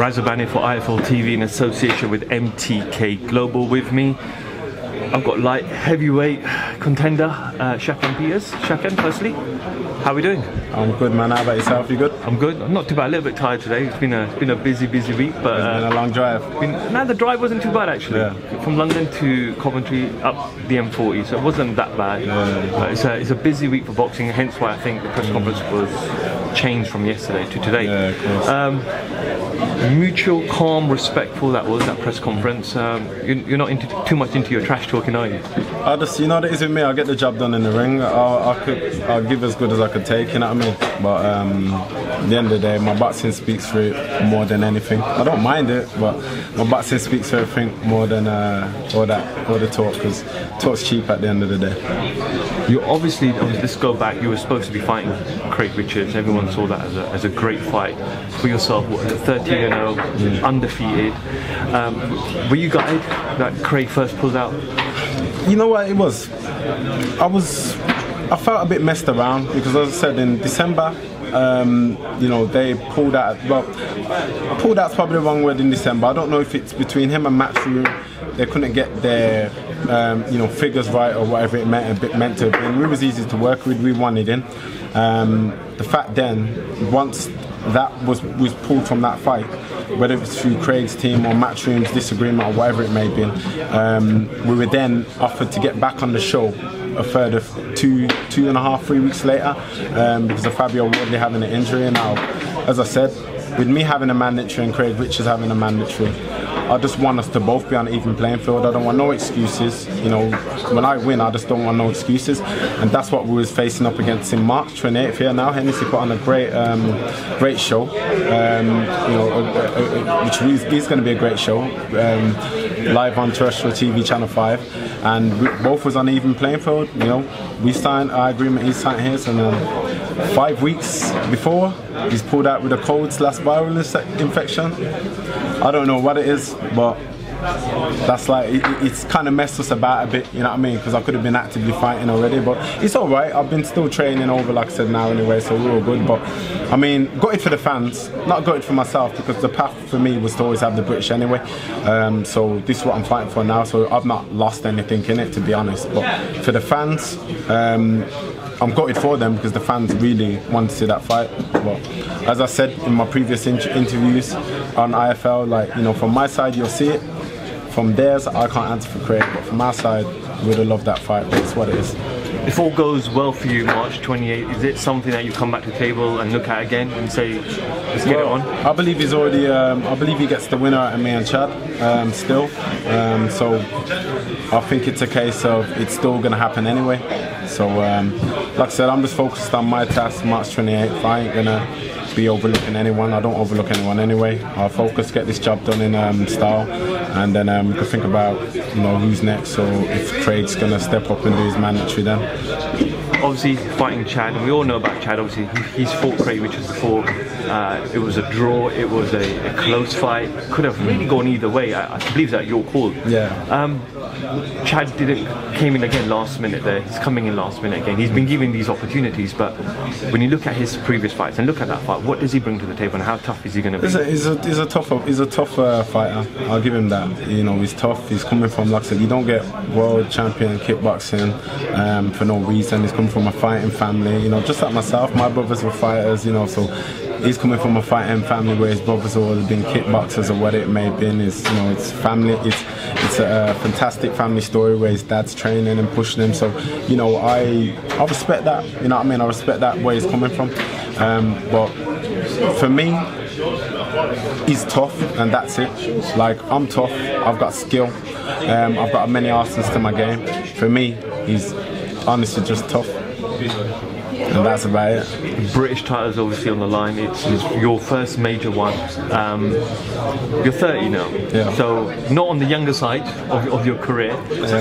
Faisal Bani for IFL TV in association with MTK Global with me. I've got light heavyweight contender uh, Shakan Pitters. Shakan, firstly, how are we doing? I'm good, man. How about yourself? You good? I'm good. I'm not too bad. A little bit tired today. It's been a it's been a busy, busy week, but It's been a long drive. been, no, the drive wasn't too bad actually. Yeah. From London to Coventry up the M40, so it wasn't that bad. But it's a it's a busy week for boxing, hence why I think the press conference was changed from yesterday to today. Yeah, of course. Um, mutual, calm, respectful. That was that press conference. Um, you, you're not into, too much into your trash talking, are you? I just, you know, what it is with me. I'll get the job done in the ring. I'll, I could, I'll give as good as I could take. You know what I mean? But um, at the end of the day, my boxing speaks for it more than anything. I don't mind it, but my boxing speaks for everything more than uh, all that, all the talk. Because talk's cheap at the end of the day. You obviously, let's go back. You were supposed to be fighting Craig Richards. Everyone saw that as a, as a great fight for yourself. What, 13 and 0, undefeated. Um, were you gutted that Craig first pulled out? You know what it was? I was, I felt a bit messed around because, as I said, in December, um, you know, they pulled out. Well, pulled out's probably the wrong word in December. I don't know if it's between him and Matchroom. They couldn't get their, um, you know, figures right or whatever it meant, a bit meant to have been. We was easy to work with. We wanted in. Um, the fact then, once that was was pulled from that fight, whether it's through Craig's team or Matchroom's disagreement or whatever it may be, um, we were then offered to get back on the show a further two two and a half three weeks later um, because of Fabio Wardley having an injury. And now, as I said, with me having a mandatory and Craig Richards having a mandatory. I just want us to both be on an even playing field. I don't want no excuses. You know, when I win, I just don't want no excuses, and that's what we was facing up against in March 28th. Here now, Hennessy put on a great, um, great show. Um, you know, uh, which is, is going to be a great show, um, live on terrestrial TV, Channel Five, and we both was on even playing field. You know, we signed our agreement, he signed his, and um, five weeks before, he's pulled out with a cold slash viral infection. I don't know what it is, but that's like it, it's kind of messed us about a bit, you know what I mean? Because I could have been actively fighting already, but it's all right. I've been still training over, like I said now anyway, so we're all good. But I mean, got it for the fans, not got it for myself because the path for me was to always have the British anyway. Um, so this is what I'm fighting for now. So I've not lost anything in it, to be honest. But for the fans. Um, I'm gutted for them because the fans really want to see that fight. But as I said in my previous in- interviews on IFL, like you know, from my side you'll see it. From theirs, I can't answer for Craig, but from our side, we'd have loved that fight. But it's what it is. If all goes well for you, March 28th, is it something that you come back to the table and look at again and say, let's get it on? I believe he's already. Um, I believe he gets the winner out of me and Chad um, still. Um, so I think it's a case of it's still going to happen anyway. So um, like I said, I'm just focused on my task, March 28th. I ain't gonna be overlooking anyone. I don't overlook anyone anyway. I'll focus, get this job done in um, style, and then um, we can think about you know who's next. So if Craig's gonna step up and do his mandatory, then Obviously, fighting Chad, and we all know about Chad. Obviously, he's fought Craig Richards before. Uh, it was a draw. It was a, a close fight. Could have really gone either way. I, I believe that your call. Yeah. Um, Chad didn't came in again last minute. There, he's coming in last minute again. He's been given these opportunities, but when you look at his previous fights and look at that fight, what does he bring to the table, and how tough is he going to be? He's a, he's a, he's a tough he's a tough uh, fighter. I'll give him that. You know, he's tough. He's coming from like I said, you don't get world champion kickboxing um, for no reason. He's coming from a fighting family. You know, just like myself, my brothers were fighters. You know, so he's coming from a fighting family where his brothers have been kickboxers or what it may have been. Is you know, it's family. It's it's a, fantastic family story where his dad's training and pushing him. So you know, I I respect that. You know what I mean? I respect that where he's coming from. Um, but for me, he's tough and that's it. Like I'm tough, I've got skill, um, I've got many arsenals to my game. For me, he's honestly just tough. And that's about it. British titles obviously on the line. It's, it's your first major one. Um, you're 30 now, Yeah. so not on the younger side of, of your career.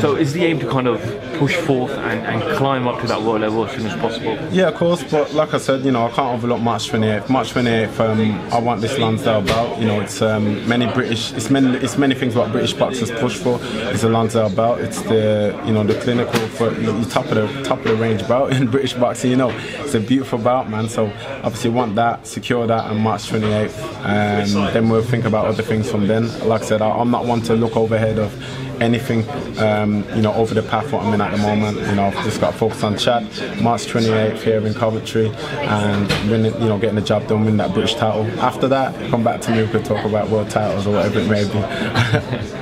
So is the aim to kind of push forth and, and climb up to that world level as soon as possible? Yeah, of course, but like I said, you know, I can't overlook March 28th. March 28th, um, I want this Lonsdale belt. You know, it's um, many British, it's many, it's many things what British boxers push for. It's a Lonsdale belt. It's the, you know, the clinical for the top of the top of the range belt in British boxing. You know, it's a beautiful bout, man. So obviously want that, secure that on March 28th, and then we'll think about other things from then. Like I said, I'm not one to look overhead of anything, um, you know, over the path what I'm in at the moment. You know, I've just got to focus on Chad. March 28th here in Coventry, and winning, you know, getting the job done, win that British title. After that, come back to me. We could talk about world titles or whatever it may be.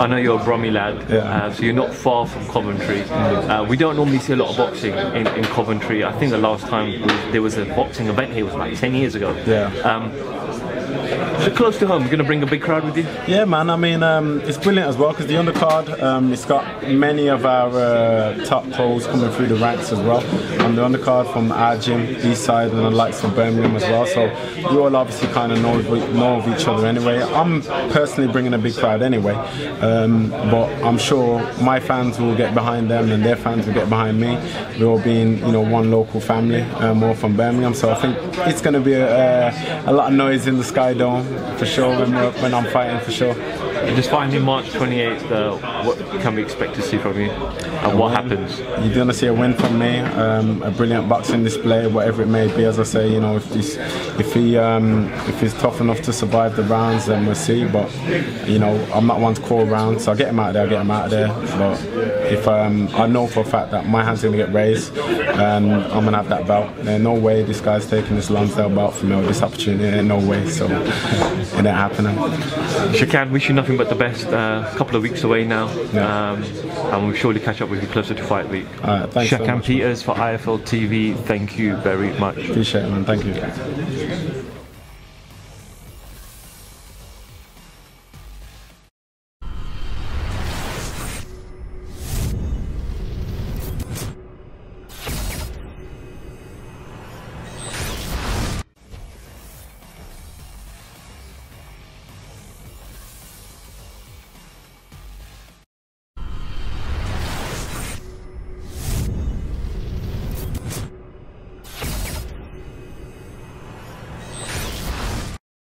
I know you're a Brummie lad, Yeah. uh, so you're not far from Coventry. Uh, we don't normally see a lot of boxing in, in Coventry. I think the last time was, there was a boxing event here was like 10 years ago. Yeah. Um, so close to home, going to bring a big crowd with you? Yeah, man. I mean, um, it's brilliant as well because the undercard, um, it's got many of our uh, top pros coming through the ranks as well. On the undercard from our gym, East Side, and the likes of Birmingham as well. So we all obviously kind of know know of each other anyway. I'm personally bringing a big crowd anyway, um, but I'm sure my fans will get behind them and their fans will get behind me. We're all being, you know, one local family, um, all from Birmingham. So I think it's going to be a, a lot of noise in the Sky For sure when, when I'm fighting for sure. You're just finally, March 28th. Uh, what can we expect to see from you? And what happens? You're gonna see a win from me, um, a brilliant boxing display, whatever it may be. As I say, you know, if this, if he, um, if he's tough enough to survive the rounds, then we'll see. But you know, I'm not one to call rounds, so I'll get him out of there, I'll get him out of there. But if um, I know for a fact that my hand's gonna get raised, and I'm gonna have that belt, there's no way this guy's taking this Lonsdale belt from me or this opportunity. Ain't no way. So it ain't happening. Shakan, wish you nothing but the best. Uh, a couple of weeks away now, Yeah. um, and we'll surely catch up with you closer to fight week. All right, thanks so. Peters for IFL TV. Thank you very much. Appreciate it, man. Thank you.